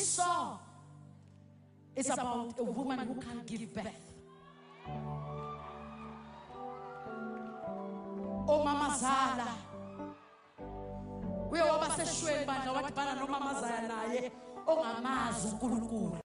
this song is about a woman who can't give birth. omamazala oh, uye waba seshweni bandla wadibana nomamazala naye. Oh, Ongamazi unkulunkulu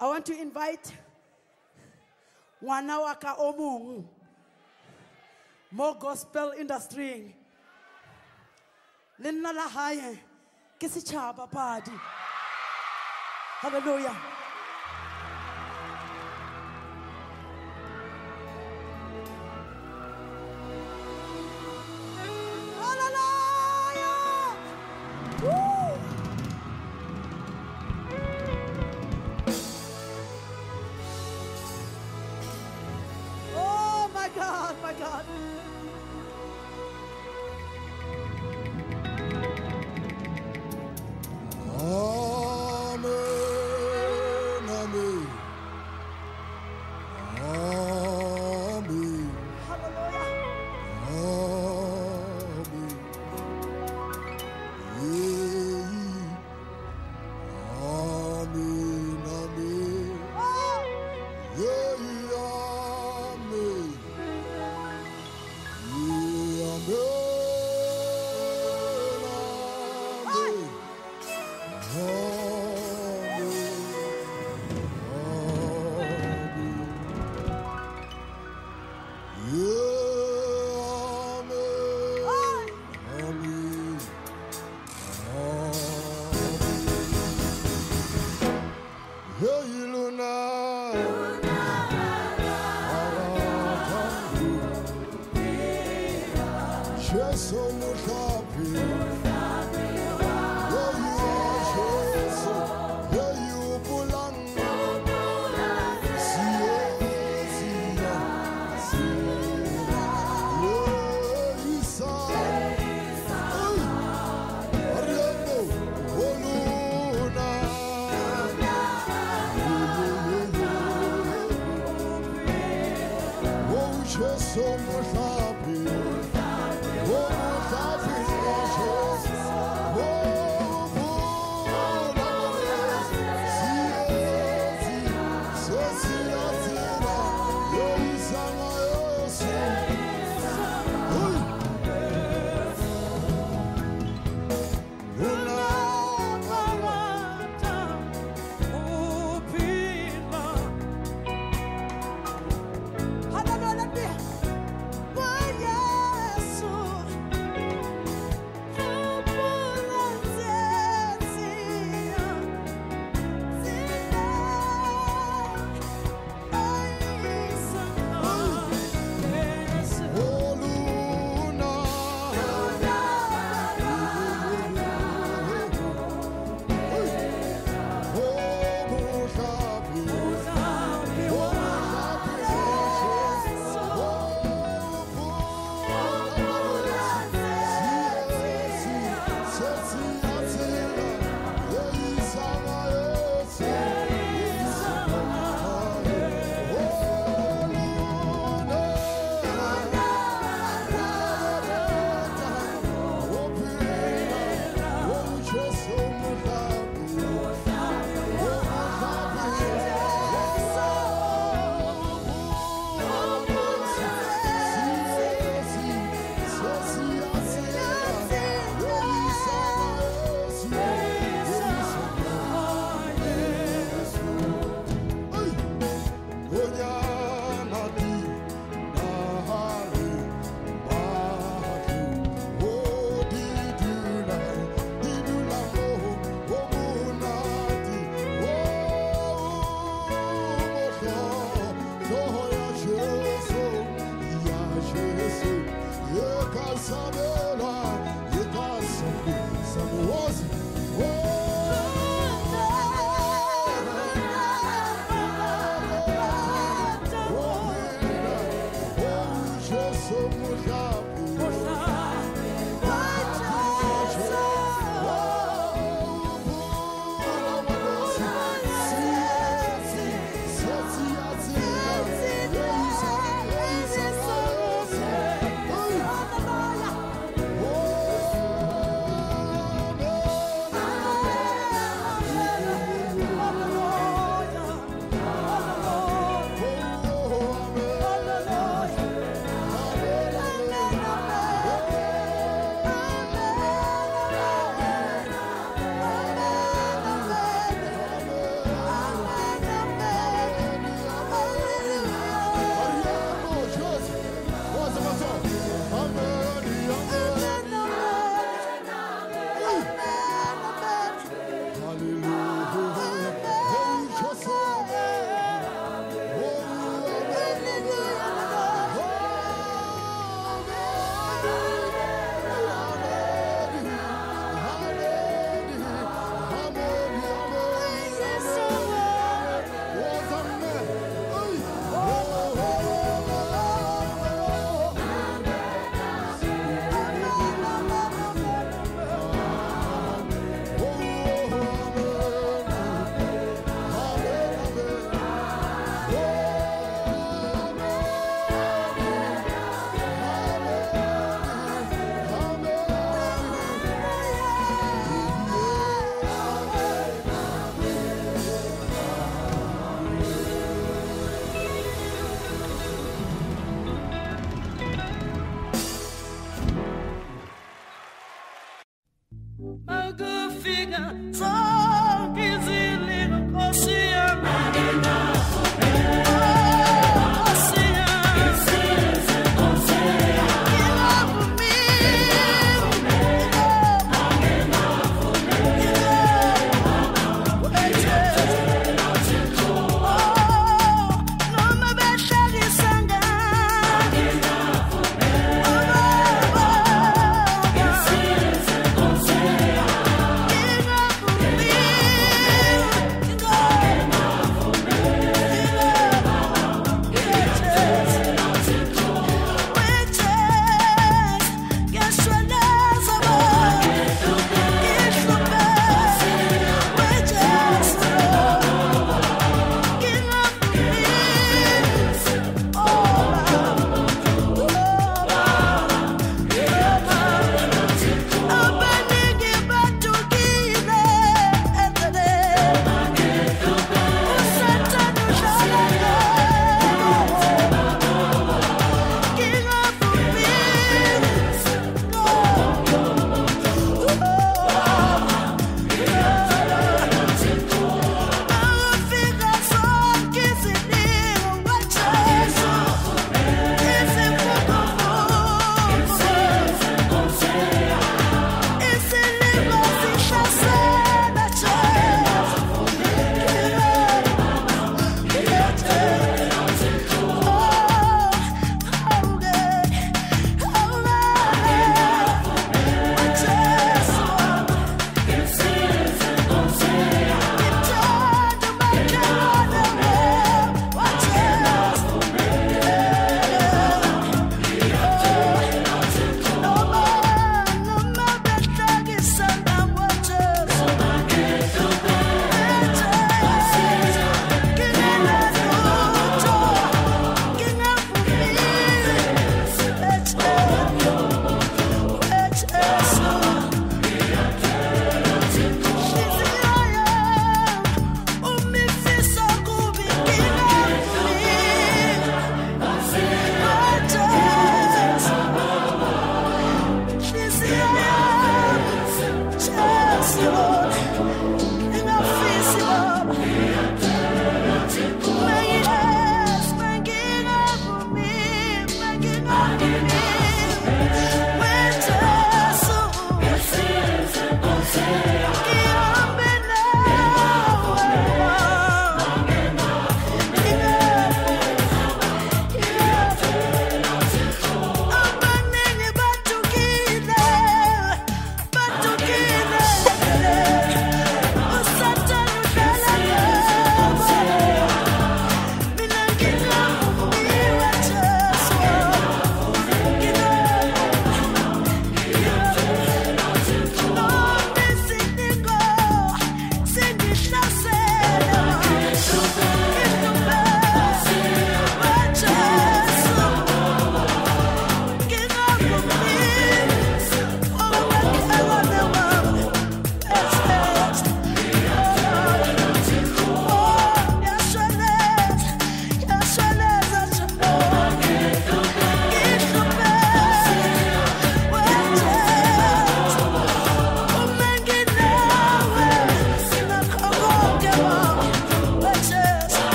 I want to invite ngwana wa ka o mong mo gospel industry le nna la hae ke setšhaba hallelujah Hallelujah! Eu sou mortal.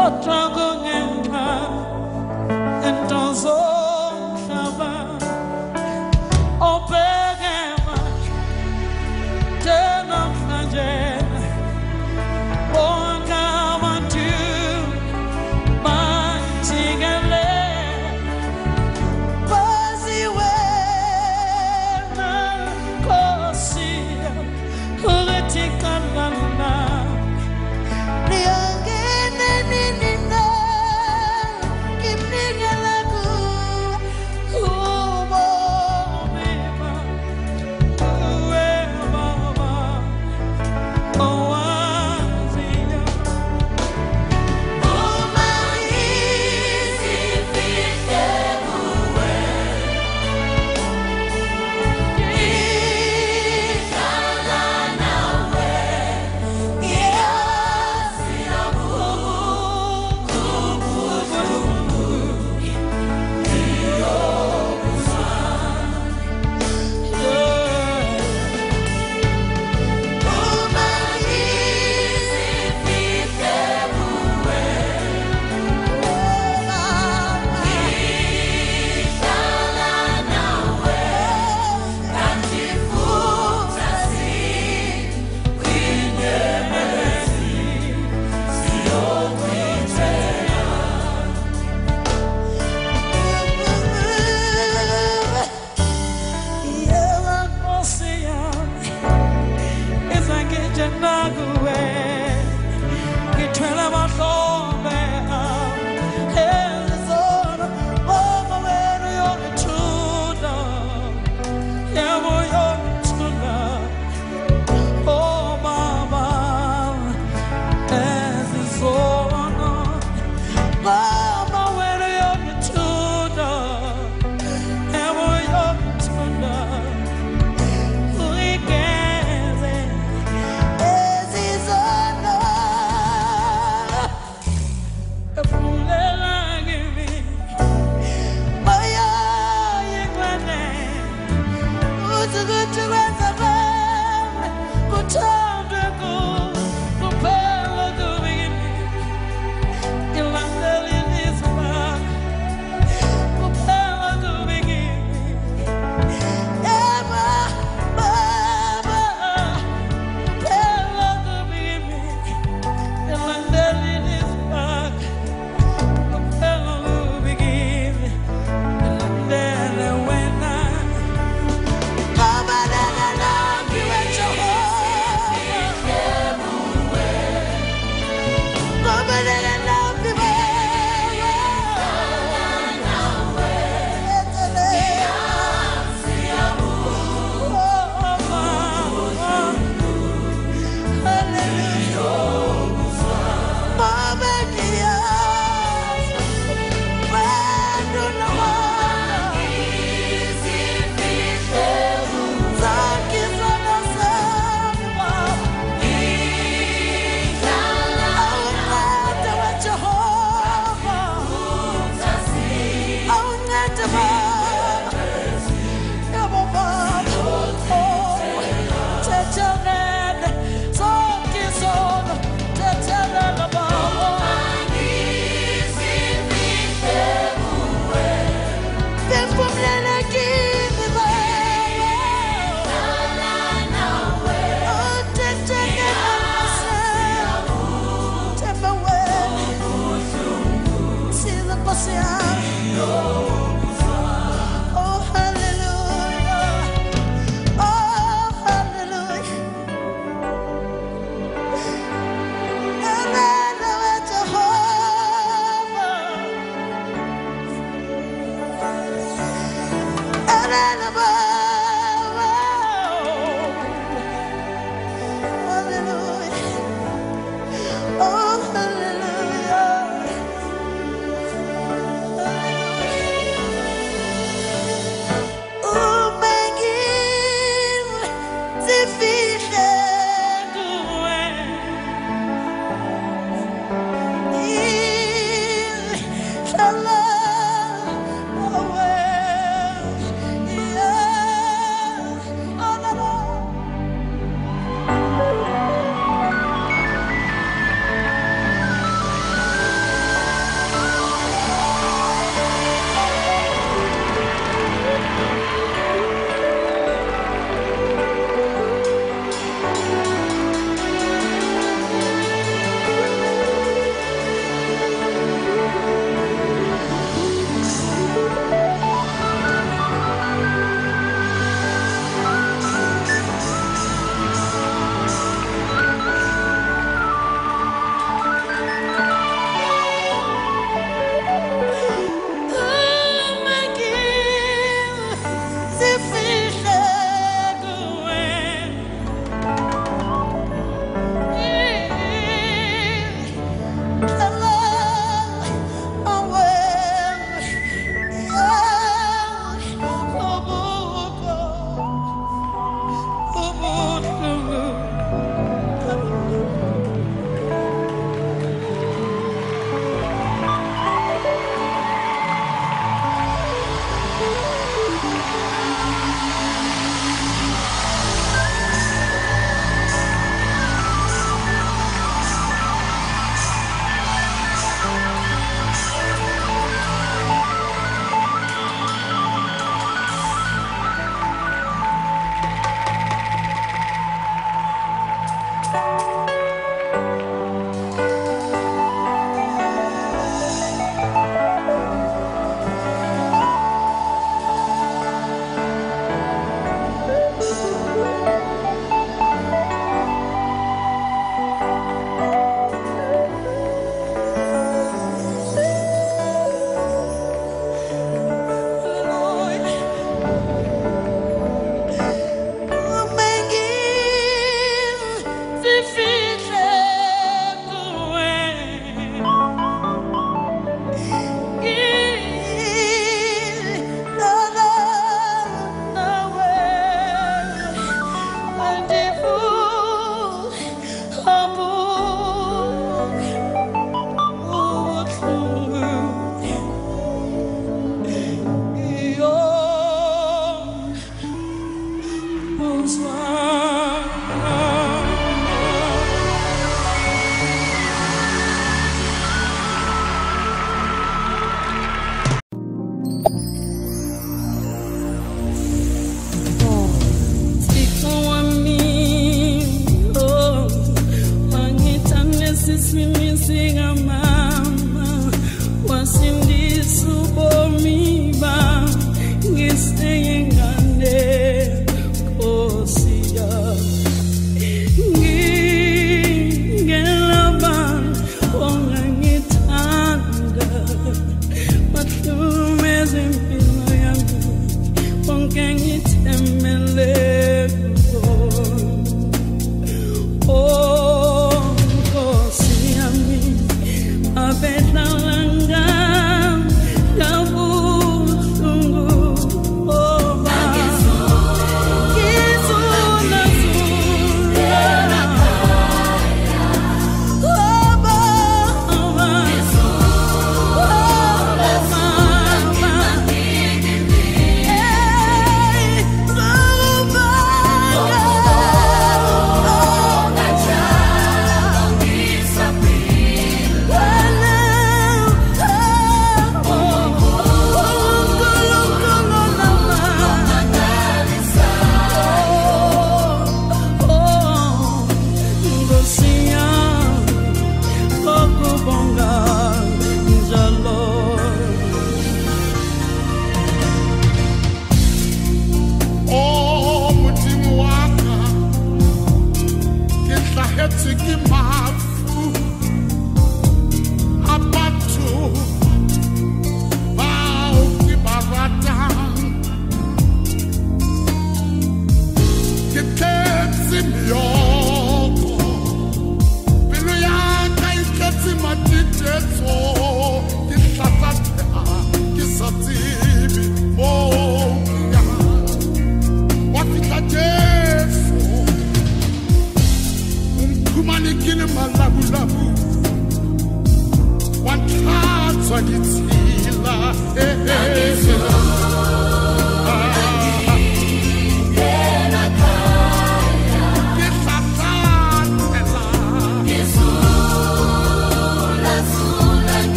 Kodwa kungenxa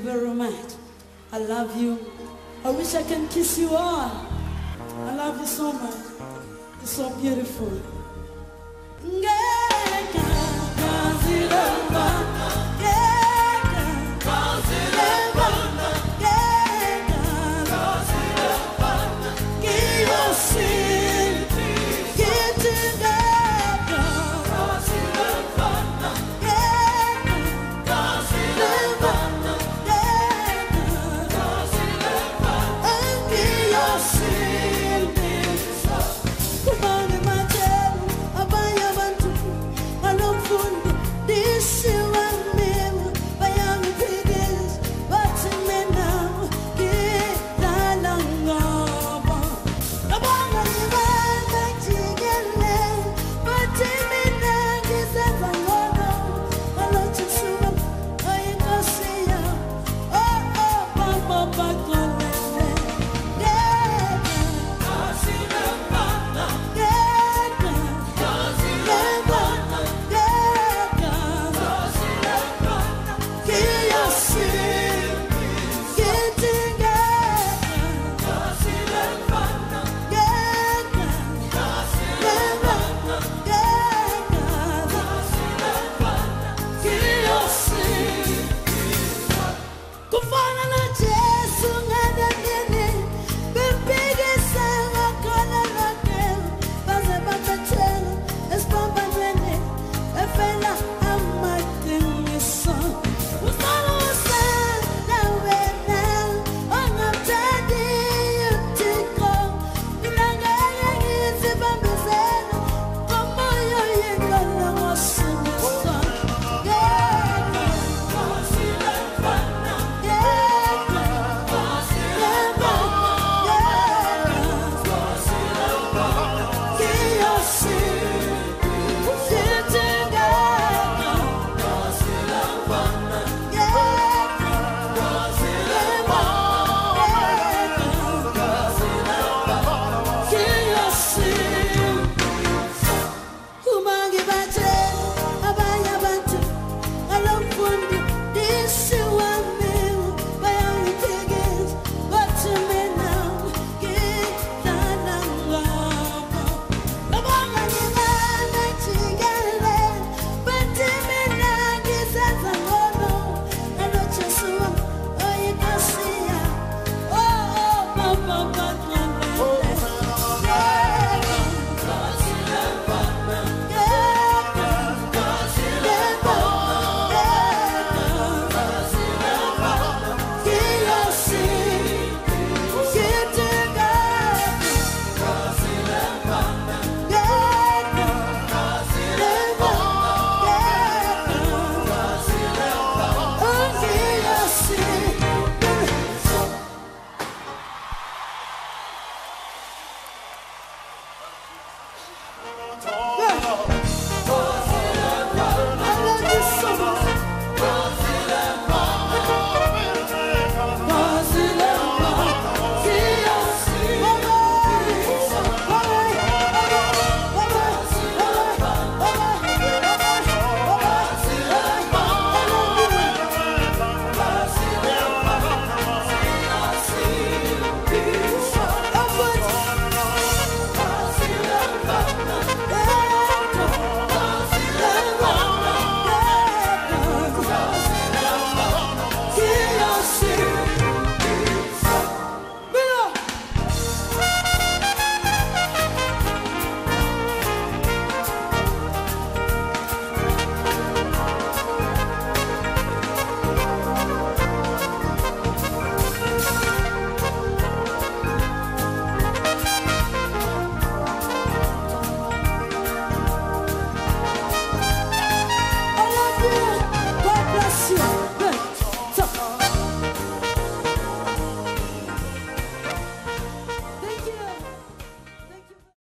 very much. I love you. I wish I can kiss you all. I love you so much. You're so beautiful.